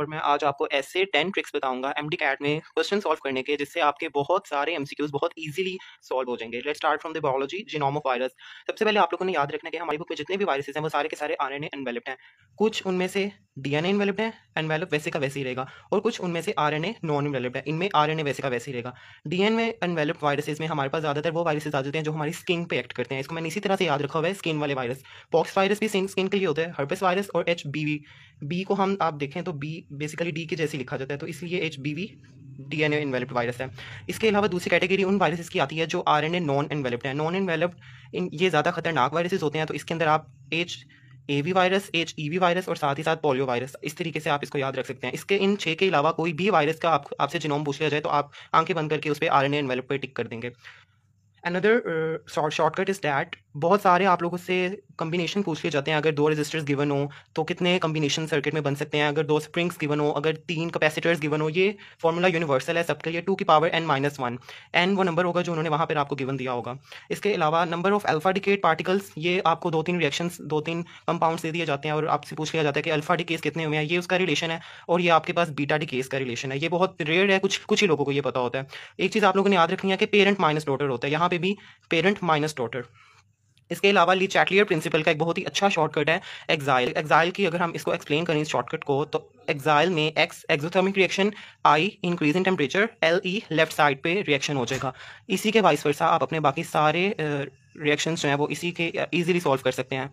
और मैं आज आपको ऐसे टेन ट्रिक्स बताऊँगा एम डी कैट में क्वेश्चन सॉल्व करने के, जिससे आपके बहुत सारे एम बहुत ईजिली सॉल्व हो जाएँगे। Let start from the biology genome of virus सबसे पहले आप लोगों ने याद रखना कि हमारी बुक में जितने भी वायरसेस हैं, वो सारे के सारे आर एन एनवेलप्ड हैं। कुछ उनमें से डी एन एनवेलप्ड है एनवेलप वैसे का वैसे ही रहेगा, और कुछ उनमें से R N A non enveloped है, इनमें आर एन ए वैसे का वैसे ही रहेगा। डी एन में एनवेलप्ड वायरसेस में हमारे पास ज़्यादातर वो वायरसेस आ जाते हैं जो हमारी स्किन पे एक्ट करते हैं। इसको मैंने इसी तरह से याद रखा हुआ है स्किन वाले वायरस पॉक्स वायरस भी स्किन के लिए होता है हर्पस वायरस और एच बी को हम आप देखें तो बी बेसिकली डी के जैसे लिखा जाता है तो इसलिए H D N enveloped virus है। इसके अलावा दूसरी कैटेगरी उन वायरसेस की आती है जो R N A non enveloped है। नॉन एनवेलप्ड इन ये ज़्यादा खतरनाक वायरसेस होते हैं तो इसके अंदर आप H A V virus H E V virus और साथ ही साथ पोलियो वायरस इस तरीके से आप इसको याद रख सकते हैं। इसके इन छः के अलावा कोई भी वायरस का आप, आपसे जिनोम पूछ लिया जाए तो आप आँखें बंद करके उस पर आर एन एनवेलप पर टिक कर देंगे। अनदर शॉर्टकट इज़ डैट बहुत सारे आप लोगों से कम्बिनेशन पूछ लिए जाते हैं। अगर दो रजिस्टर्स गिवन हो तो कितने कम्बिनेशन सर्किट में बन सकते हैं? अगर दो स्प्रिंग्स गिवन हो, अगर तीन कैपेसिटर्स गिवन हो, ये फॉर्मूला यूनिवर्सल है सबके लिए टू की power N minus one N वो नंबर होगा जो उन्होंने वहाँ पर आपको गिवन दिया होगा। इसके अलावा number of alpha decayed particles ये आपको दो तीन रिएक्शंस दो तीन कंपाउंड्स दे दिए जाते हैं और आपसे पूछ लिया जाता है कि अल्फ़ा डिकेस कितने हुए हैं? ये उसका रिलेशन है और ये आपके पास बीटा डिकेस का रिलेशन है। ये बहुत रेयर है, कुछ कुछ ही लोगों को ये पता होता है। एक चीज़ आप लोगों ने याद रखनी है कि पेरेंट माइनस डॉटर होता है। यहाँ पे भी पेरेंट माइनस डॉटर इसके अलावा ली चैटलियर प्रिंसिपल का एक बहुत ही अच्छा शॉर्टकट है एक्साइल एक्साइल की अगर हम इसको एक्सप्लेन करें इस शॉर्टकट को तो एक्साइल में ex exothermic reaction I increase in temperature L E left side पे रिएक्शन हो जाएगा। इसी के वाइस वर्सा आप अपने बाकी सारे रिएक्शंस जो हैं वो इसी के ईजिली सॉल्व कर सकते हैं।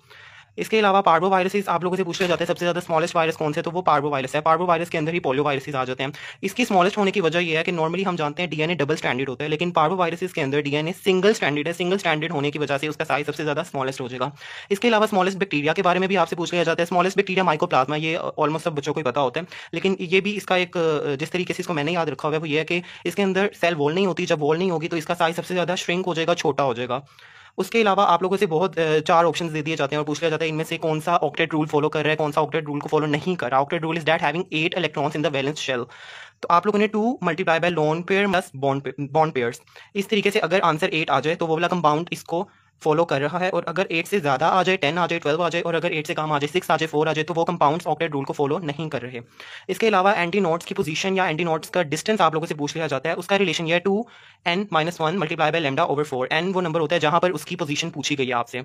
इसके अलावा पार्बो वायरसेस आप लोगों से पूछ जाते हैं, सबसे ज़्यादा स्मॉलेस्ट वायरस कौन से तो वो पार्बो वायरस है। पार्बो वायरस के अंदर ही पोलियो वायरसेस आ जाते हैं। इसकी स्मॉलेस्ट होने की वजह यह है कि नॉर्मली हम जानते हैं डीएनए डबल स्टैंडर्ड होता है, लेकिन पार्बो वायरसेस के अंदर डीएनए सिंगल स्टैंडर्ड है। सिंगल स्टैंडर्ड होने की वजह से उसका साइज़ सबसे ज़्यादा स्मॉलेस्ट हो जाएगा। इसके अलावा स्मॉलेस्ट बैक्टीरिया के बारे में भी आपसे पूछ लिया जाता है। स्मॉलेस्ट बैक्टीरिया माइकोप्लाज्मा ये ऑलमोस्ट सब बच्चों को पता होता है। लेकिन ये भी इसका एक, जिस तरीके से इसको मैंने याद रखा हुआ है, वो ये है कि इसके अंदर सेल वॉल नहीं होती। जब वॉल नहीं होगी तो इसका साइज़ सबसे ज़्यादा श्रिंक हो जाएगा, छोटा हो जाएगा। उसके अलावा आप लोगों से बहुत चार ऑप्शन दे दिए जाते हैं और पूछ लिया जाता है, इनमें से कौन सा ऑक्टेट रूल फॉलो कर रहा है, कौन सा ऑक्टेट रूल को फॉलो नहीं कर रहा। Octet rule is that having eight electrons in the valence shell तो आप लोगों ने two multiply by lone pair plus bond pairs इस तरीके से अगर आंसर एट आ जाए तो वो वाला कंपाउंड इसको फॉलो कर रहा है और अगर एट से ज़्यादा आ जाए टेन आ जाए ट्वेल्व आ जाए और अगर एट से कम आ जाए सिक्स आ जाए फोर आ जाए तो वो कंपाउंड ऑक्टेट रूल को फॉलो नहीं कर रहे। इसके अलावा एंटी नोट्स की पोजीशन या एंटी नोट्स का डिस्टेंस आप लोगों से पूछ लिया जाता है, उसका रिलेशन यह two n minus one multiply by lambda over four n वो नंबर होता है जहाँ पर उसकी पोजीशन पूछी गई है आपसे।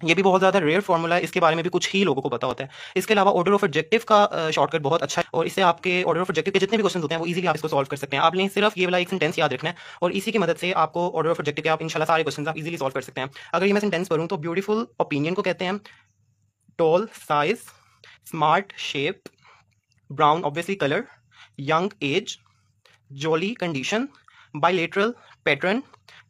ये भी बहुत ज़्यादा रेयर फॉर्मूला है, इसके बारे में भी कुछ ही लोगों को पता होता है। इसके अलावा ऑर्डर ऑफ़ ऑब्जेक्टिव का शॉर्टकट बहुत अच्छा है, और इससे आपके ऑर्डर ऑफ़ ऑब्जेक्टिव के जितने भी क्वेश्चन होते हैं, वो इजीली आप इसको सॉल्व कर सकते हैं। आपने सिर्फ़ ये वाला एक सेंटेंस याद रखना है, और इसी की मदद से आपको ऑर्डर ऑफ़ ऑब्जेक्टिव के आप इंशाल्लाह सारे क्वेश्चन आप इजीली सॉल्व कर सकते हैं। अगर ये मैं सेंटेंस पढ़ूँ तो ब्यूटीफुल ओपिनियन को कहते हैं tall size smart shape brown obviously colour young age jolly condition bilateral pattern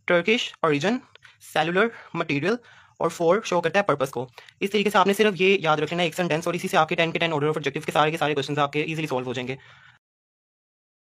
Turkish origin cellular material और फोर शो करता है पर्पस को। इस तरीके से आपने सिर्फ़ ये याद रख लेना एक सेंटेंस और इसी से आपके टेन के टेन ऑर्डर ऑफ़ ऑब्जेक्टिव के सारे के सारे क्वेश्चन आपके इजीली सॉल्व हो जाएँगे।